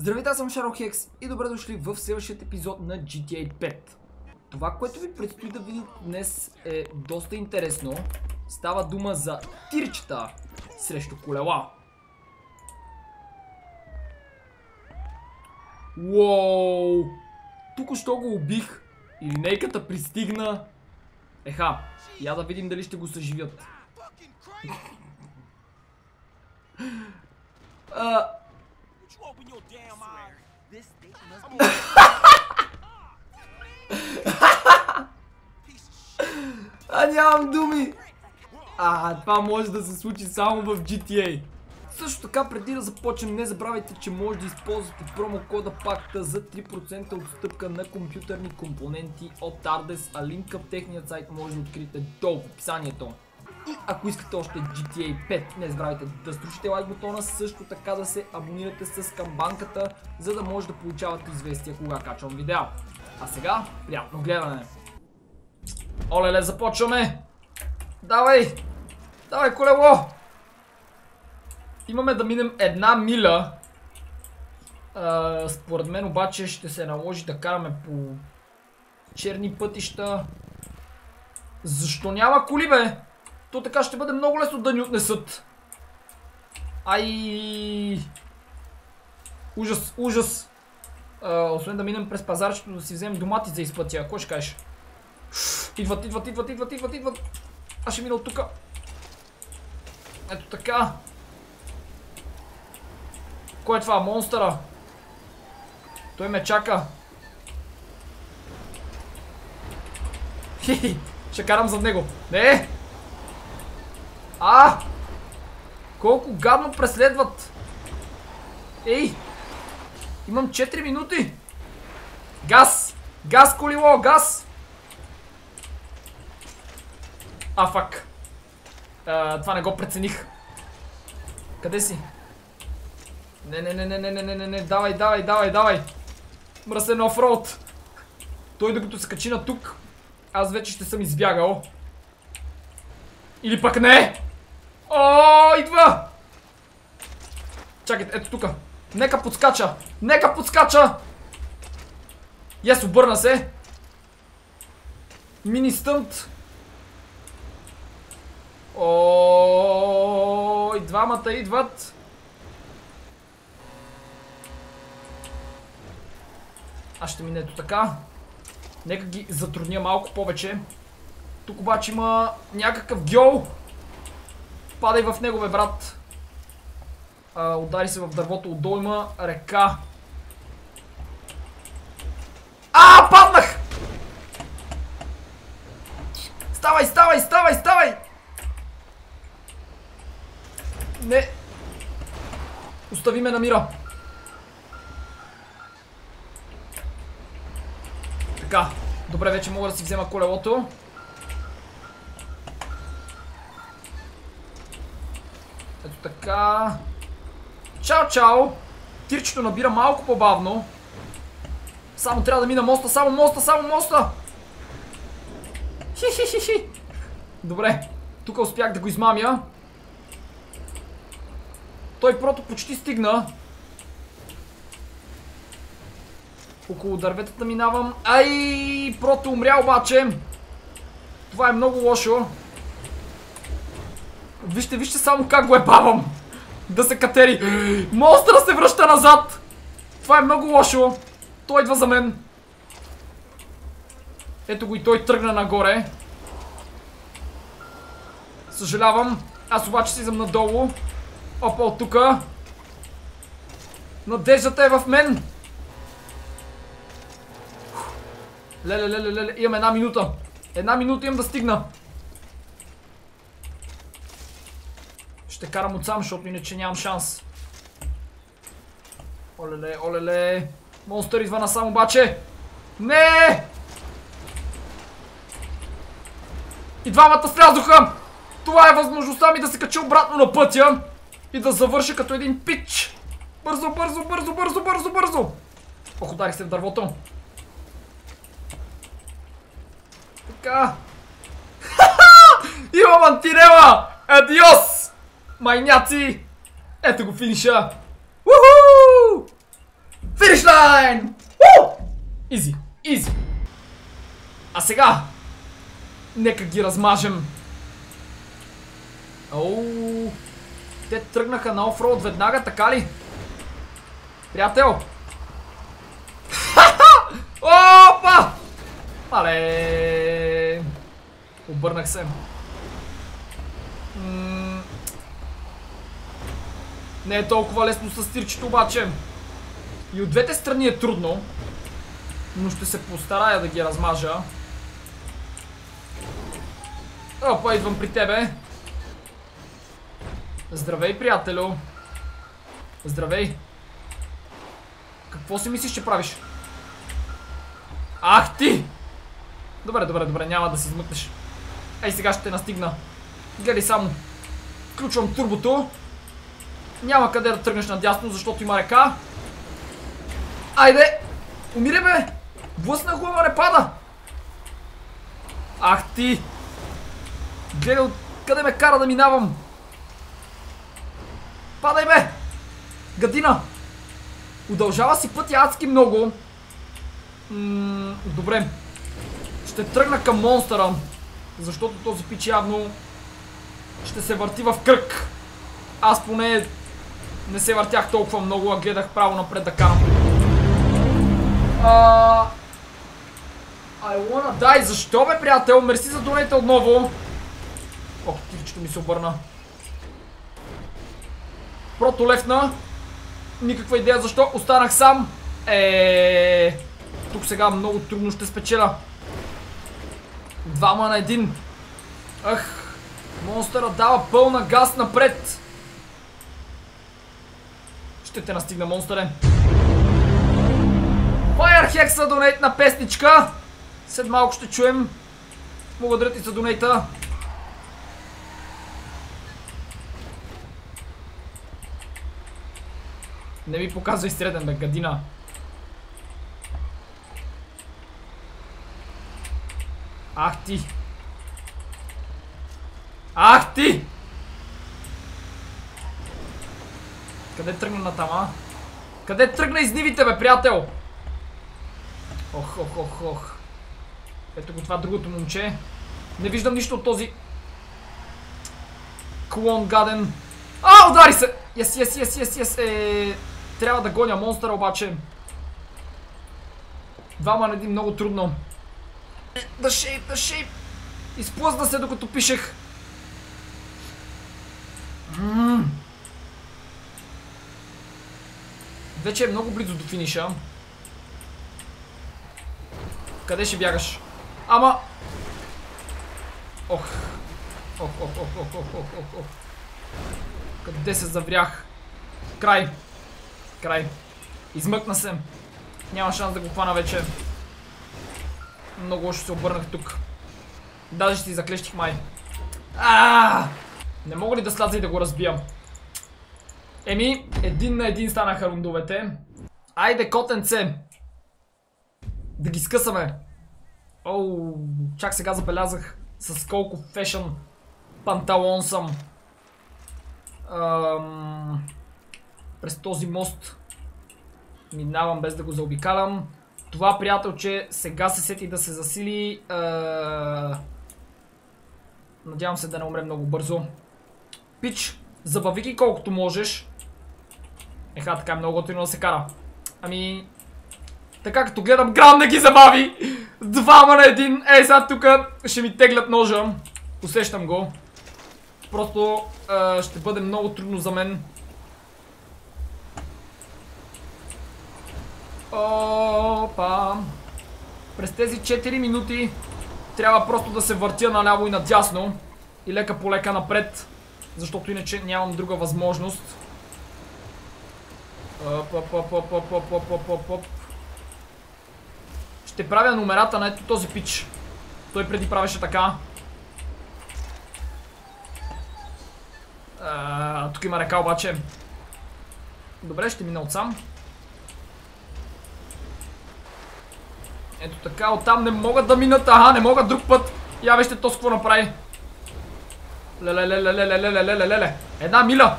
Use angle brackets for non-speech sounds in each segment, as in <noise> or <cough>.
Здравейте, аз съм Шаро Хекс и добре дошли в следващия епизод на GTA 5. Това, което ви предстои да видите днес е доста интересно. Става дума за тирчета срещу колела. Уоу! Тук що го убих и линейката пристигна. Еха, я да видим дали ще го съживят. <laughs> А, Open your damn eyes. This station <laughs> must be <laughs> А нямам думи! А, това може да се случи само в GTA. Също така, преди да започнем, не забравяйте, че може да използвате промокода пакта за 3% отстъпка на компютърни компоненти от Ardes, а линк към техният сайт може да откриете долу в описанието. И ако искате още GTA 5, не забравяйте да струшите лайк бутона, също така да се абонирате с камбанката, за да може да получавате известия кога качвам видео. А сега, приятно гледане! Олеле, започваме! Давай! Давай, колело! Имаме да минем една миля. Според мен обаче ще се наложи да караме по черни пътища. Защо няма коли, бе? То така ще бъде много лесно да ни отнесат. Ай! Ужас, ужас! А, освен да минем през пазарчето, да си вземем домати за изпътя. Кой ще кажеш? Идват, идват, идват, идват, идват, идват. Аз ще мина от тука. Ето така. Кой е това? Монстъра? Той ме чака. Хи-хи. Ще карам зад него. Не! А! Колко гадно преследват! Ей! Имам 4 минути! Газ! Газ, колило! Газ! А, фак. А, това не го прецених. Къде си? Не, не, не, не, не, не, не, не, не, давай, давай, давай, давай. Мръсен офроуд. Той докато се качи на тук, аз вече ще съм избягал. Или пък не! О, идва! Чакайте, ето тука. Нека подскача! Нека подскача! Yes, обърна се! Мини стънт! О, и двамата идват. Аз ще мина ето така. Нека ги затрудня малко повече. Тук обаче има някакъв гьол. Падай в него, бе, брат. А, удари се в дървото. Отдолу има река. А, паднах! Ставай, ставай, ставай, ставай! Не. Остави ме на мира. Така. Добре, вече мога да си взема колелото. Така. Чао, чао. Тирчето набира малко по-бавно. Само трябва да мина моста, само моста, само моста. Хи-хи-хи-хи. Добре. Тук успях да го измамя. Той прото почти стигна. Около дърветата минавам. Ай, прото умря обаче. Това е много лошо. Вижте, вижте само как го е бавам. Да се катери. Монстъра се връща назад. Това е много лошо. Той идва за мен. Ето го и той тръгна нагоре. Съжалявам. Аз обаче си съм надолу. Опа, от тука. Надеждата е в мен. Леле, леле, леле. Имам една минута. Една минута имам да стигна. Ще карам отсам, защото иначе нямам шанс. Олеле, олеле. Монстър идва насам обаче. Не! И двамата слязоха! Това е възможността ми да се кача обратно на пътя и да завърша като един пич. Бързо, бързо, бързо, бързо, бързо, бързо! Ох, ударих се в дървото. Така. <laughs> Имам антирела! Адиос! Майняци! Ето го финиша! Уху! Sunshine! Изи, изи. А сега, нека ги размажем. Оу, те тръгнаха на офроуд веднага, така ли? Приятел! Опа! Мале! Обърнах се. М не е толкова лесно с тирчето обаче. И от двете страни е трудно. Но ще се постарая да ги размажа. Опа, идвам при тебе. Здравей, приятелю. Здравей. Какво си мислиш, че правиш? Ах ти! Добре, добре, добре, няма да си измъкнеш. Ей, сега ще те настигна. Гледай само. Включвам турбото. Няма къде да тръгнеш надясно, защото има река. Айде! Умире бе! Блъсна глава не пада! Ах ти! Гледай къде ме кара да минавам! Падай бе! Гадина! Удължава си пътя адски много. М добре. Ще тръгна към монстъра. Защото този пич явно ще се върти в кръг. Аз поне не се въртях толкова много, а гледах право напред да карам. А... I wanna die. Защо бе, приятел? Мерси за донейта отново. Ох, тиричето ми се обърна. Прото лефна. Никаква идея защо. Останах сам. Е, Тук сега много трудно ще спечеля. Двама на един. Ах. Монстъра дава пълна газ напред. Ще те настигна, монстъре. Firehexa донейт на песничка. След малко ще чуем. Благодаря ти за донейта. Не ми показвай среден, бе, гадина. Ах ти! Ах ти! Къде тръгна на тама? Къде тръгна из нивите, бе, приятел? Ох, ох, ох, ох. Ето го това другото момче. Не виждам нищо от този... Клон гаден. А, удари се! Yes, yes, yes, yes, yes. Е... Трябва да гоня монстъра обаче. Двама на един много трудно. The shape, the shape. Изплъзна се докато пишех. Вече е много близо до финиша. Къде ще бягаш? Ама... Ох. Ох, ох, ох, ох, ох, ох, ох, ох. Къде се заврях? Край. Край. Измъкна се. Няма шанс да го хвана вече. Много лошо се обърнах тук. Даже ще си заклещих май. А! Не мога ли да сляза и да го разбия? Еми, един на един станаха рундовете. Айде, котенце! Да ги скъсаме. Оу, чак сега забелязах с колко фешън панталон съм. Ам, през този мост минавам без да го заобикалям. Това приятелче сега се сети да се засили. А... Надявам се да не умре много бързо. Пич, забави ги колкото можеш. Еха, така е много готино да се кара. Ами, така като гледам грам да ги забави. Двама на един. Е, сега тук ще ми теглят ножа. Усещам го. Просто а, ще бъде много трудно за мен. Опа. През тези 4 минути трябва просто да се въртя наляво и надясно. И лека по лека напред. Защото иначе нямам друга възможност. Оп, оп, оп, оп, оп, оп, оп, оп, оп, оп. Ще правя номерата на ето този пич. Той преди правеше така. А, тук има река обаче. Добре, ще мина отсам. Ето така, оттам не могат да минат. Аха, не могат друг път. Я вижте то какво направи. Леле, леле, леле, леле, леле, леле. Една миля.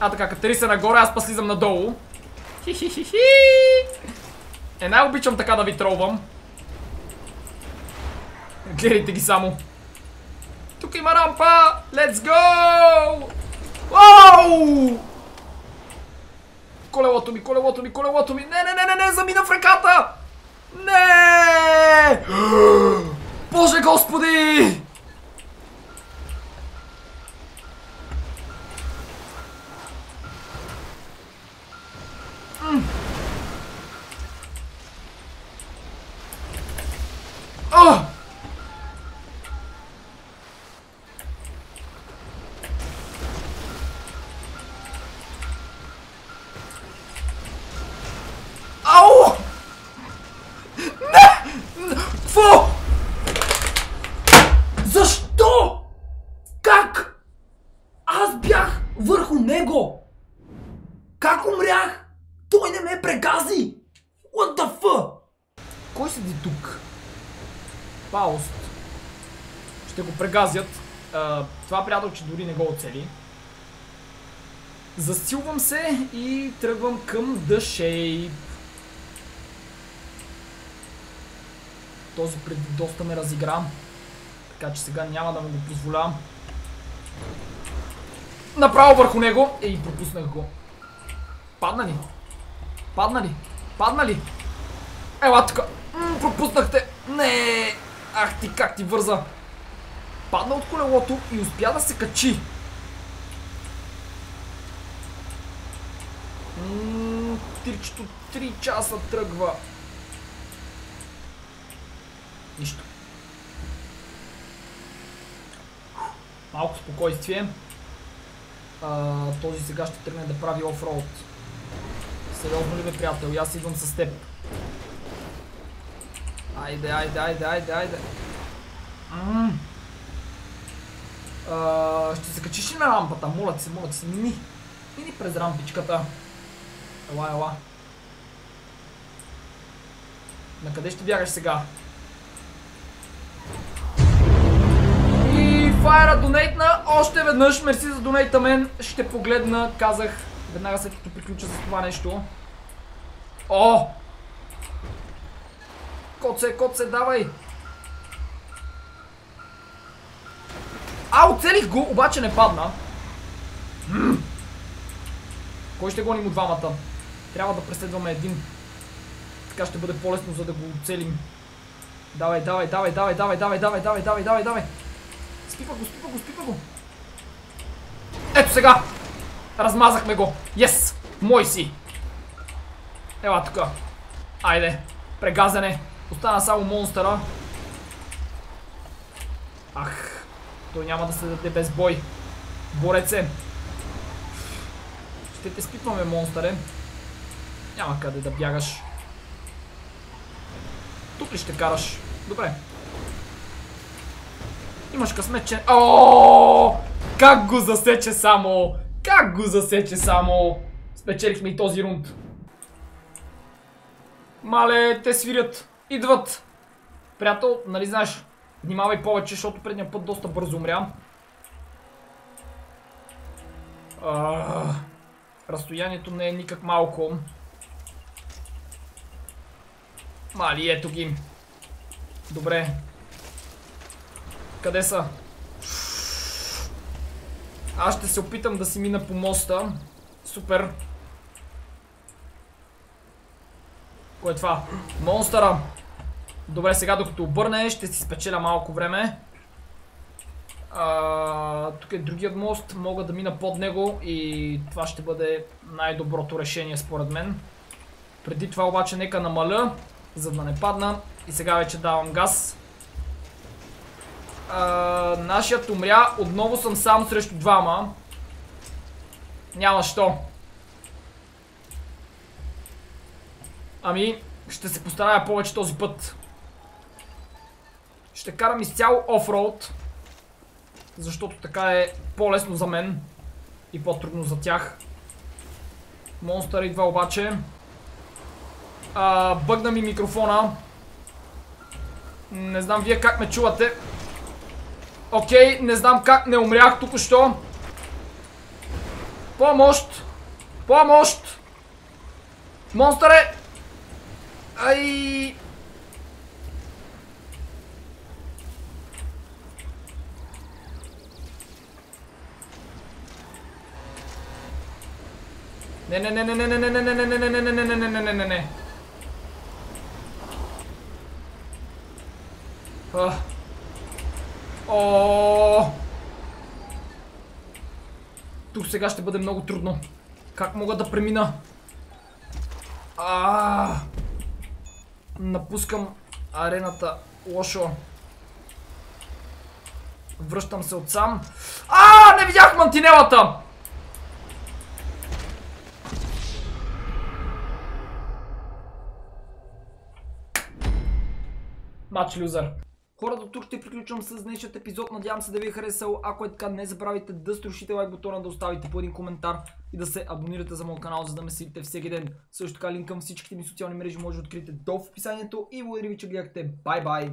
А така, катери се нагоре, аз па слизам надолу. Хи-хи-хи-хи! Е, най-обичам така да ви тролвам. Гледайте ги само. Тук има рампа! Let's go! Оу! Колелото ми, колелото ми, колелото ми! Не, не, не, не, не, замина в ръката! Не! Боже господи! Кой седи тук? Пауст. Ще го прегазят. А, това приятелче дори не го оцели. Засилвам се и тръгвам към The Shape. Този преди доста ме разигра. Така че сега няма да му го позволявам. Направо върху него. Ей, пропуснах го. Падна ли? Падна ли? Падна ли? Ела тук. Пропуснахте. Не. Ах ти, как ти върза. Падна от колелото и успя да се качи. М, Тирчето 3 часа тръгва. Нищо. Малко спокойствие. А, този сега ще тръгне да прави офроуд. Сериозно ли бе, приятел? И аз идвам с теб. Айде, айде, айде, айде, айде. Ще се качиш ли на рампата? Моля ти се, моля ти се, мини. Мини през рампичката. Ела, ела. На къде ще бягаш сега? И Файра донейтна още веднъж. Мерси за донейта мен. Ще погледна, казах. Веднага след като приключа с това нещо. О! Коце, коце, давай! А, оцелих го, обаче не падна. Кой ще гоним от двамата? Трябва да преследваме един. Така ще бъде по-лесно, за да го оцелим. Давай, давай, давай, давай, давай, давай, давай, давай, давай, давай, давай. Спипа го, спипа го, спипа го. Ето сега! Размазахме го. Yes! Мой си! Ела тук. Айде. Прегазане. Остана само монстъра. Ах. Той няма да се даде без бой. Бореце. Ще те спипваме, монстъре. Няма къде да бягаш. Тук ли ще караш? Добре. Имаш късмет, че... О! Как го засече само! Как го засече само! Спечелихме и този рунд. Мале, те свирят. Идват. Приятел, нали знаеш, внимавай повече, защото предния път доста бързо умря. Разстоянието не е никак малко. Мали, ето ги. Добре. Къде са? Аз ще се опитам да си мина по моста. Супер. Кой е това? Монстъра! Добре, сега докато обърне, ще си спечеля малко време. Тук е другият мост, мога да мина под него и това ще бъде най-доброто решение според мен. Преди това обаче нека намаля, за да не падна. И сега вече давам газ. Нашият умря, отново съм сам срещу двама. Няма що. Ами, ще се постарая повече този път. Ще карам изцяло офроуд. Защото така е по-лесно за мен. И по-трудно за тях. Монстър идва обаче. Бъгна ми микрофона. Не знам вие как ме чувате. Окей, не знам как не умрях тук що. Помощ! Помощ! Монстъре! Ай! Не, не, не, не, не, не, не, не, не, не, не, не, не, не, не, не, не, не, не. О! Тук сега ще бъде много трудно. Как мога да премина? А! Напускам арената. Лошо. Връщам се отсам. А! Не видях мантинелата! Матч люзър. Хора, до тук ще приключвам с днешният епизод. Надявам се да ви е харесал. Ако е така, не забравяйте да струшите лайк бутона, да оставите по един коментар и да се абонирате за моят канал, за да ме следите всеки ден. Също така линк към всичките ми социални мрежи може да откриете долу в описанието и благодаря ви, че гледахте. Бай бай!